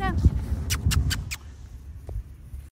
it out.